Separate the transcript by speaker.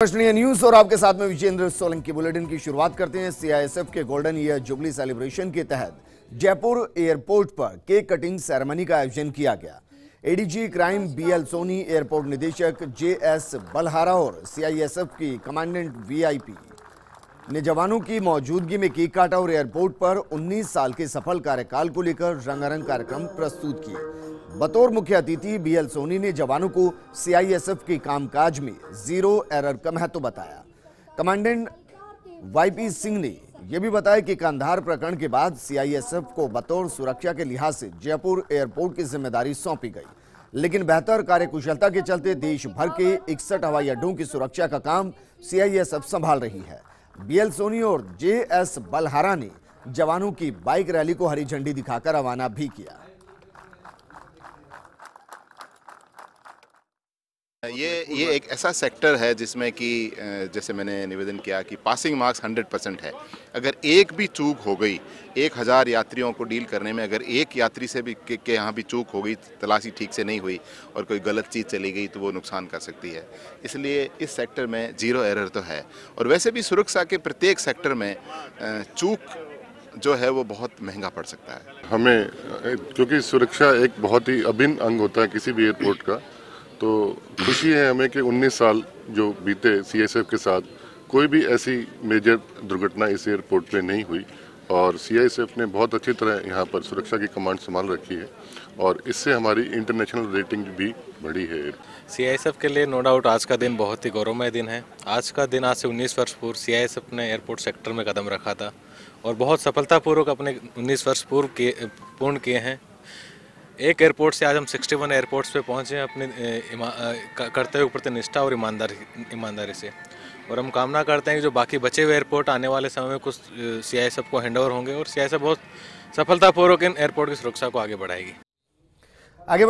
Speaker 1: News और आपके साथ में विजेंद्र सोलंकी बुलेटिन की शुरुआत करते हैं। सीआईएसएफ के गोल्डन ईयर जुबली सेलिब्रेशन के तहत जयपुर एयरपोर्ट पर केक कटिंग सेरेमनी का आयोजन किया गया। ADG crime B L Soni airport निदेशक जे एस बलहारा और सीआईएसएफ की कमांडेंट वीआईपी ने जवानों की मौजूदगी में केक काटा और एयरपोर्ट पर 19 साल के सफल कार्यकाल को लेकर रंगारंग कार्यक्रम प्रस्तुत किए। बतौर मुख्य अतिथि बीएल सोनी ने जवानों को सीआईएसएफ के कामकाज में ज़ीरो एरर का महत्व तो बताया। कमांडेंट वाईपी सिंह ने यह भी बताया कि कंधार प्रकरण के बाद सीआईएसएफ को बतौर सुरक्षा के लिहाज से जयपुर एयरपोर्ट की ज़िम्मेदारी सौंपी गई। लेकिन बेहतर कार्यकुशलता के चलते देश भर के इकसठ हवाई अड्डों की सुरक्षा का काम सीआईएसएफ संभाल रही है। बीएल सोनी और जे एस बलहारा ने जवानों की बाइक रैली को हरी झंडी दिखाकर रवाना भी किया।
Speaker 2: ये ये एक ऐसा सेक्टर है जिसमें कि जैसे मैंने निवेदन किया कि पासिंग मार्क्स 100 परसेंट है। अगर एक भी चूक हो गई एक हज़ार यात्रियों को डील करने में अगर एक यात्री से भी के, के यहाँ भी चूक हो गई तलाशी ठीक से नहीं हुई और कोई गलत चीज़ चली गई तो वो नुकसान कर सकती है। इसलिए इस सेक्टर में ज़ीरो एरर तो है। और वैसे भी सुरक्षा के प्रत्येक सेक्टर में चूक जो है वो बहुत महँगा पड़ सकता है।
Speaker 3: हमें क्योंकि सुरक्षा एक बहुत ही अभिन्न अंग होता है किसी भी एयरपोर्ट का। तो खुशी है हमें कि 19 साल जो बीते सीएसएफ के साथ, कोई भी ऐसी मेजर दुर्घटना इस एयरपोर्ट पे नहीं हुई। और सीआईएसएफ ने बहुत अच्छी तरह यहाँ पर सुरक्षा की कमांड संभाल रखी है और इससे हमारी इंटरनेशनल रेटिंग भी बढ़ी है।
Speaker 4: सीआईएसएफ के लिए नो डाउट आज का दिन बहुत ही गौरवमय दिन है। आज का दिन आज से 19 वर्ष पूर्व सीआईएसएफ ने एयरपोर्ट सेक्टर में कदम रखा था और बहुत सफलतापूर्वक अपने 19 वर्ष पूर्व के, पूर्ण किए हैं। एक एयरपोर्ट से आज हम 61 एयरपोर्ट्स पे पहुँचे हैं अपने कर्तव्य के प्रति निष्ठा और ईमानदारी ईमानदारी से। और हम कामना करते हैं कि जो बाकी बचे हुए एयरपोर्ट आने वाले समय में कुछ सी आई को हैंड ओवर होंगे और सी आई बहुत सफलतापूर्वक इन एयरपोर्ट की सुरक्षा को आगे बढ़ाएगी।
Speaker 1: आगे